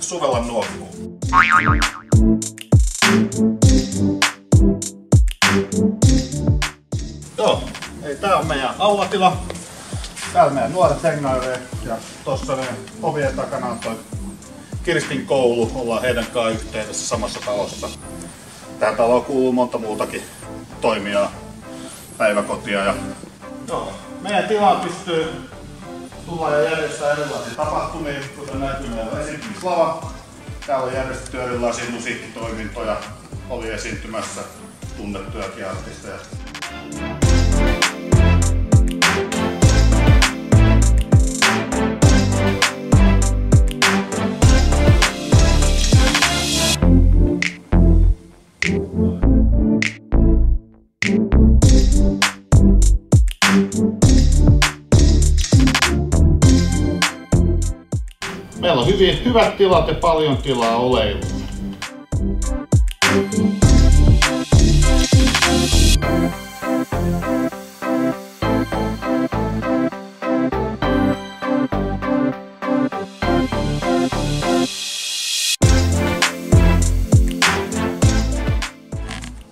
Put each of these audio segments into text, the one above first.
suvella nuokkuu. Joo, ei tää on meidän aulatila. Täällä meidän nuoret hengailee ja tossa ne ovien takana on toi Kirstin koulu. Ollaan heidän kanssa yhteydessä samassa talossa. Tähän taloon kuuluu monta muutakin toimijaa, päiväkotia ja Joo. Meidän tilaan pystyy tulla ja järjestää erilaisia tapahtumia, kuten näytti meillä esiintymislava. Täällä on järjestetty erilaisia musiikkitoimintoja, oli esiintymässä tunnettujakin artisteja. Meillä on hyvin, hyvät tilat ja paljon tilaa oleiluun.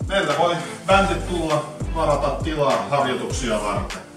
Meiltä voi bändit tulla varata tilaa harjoituksia varten.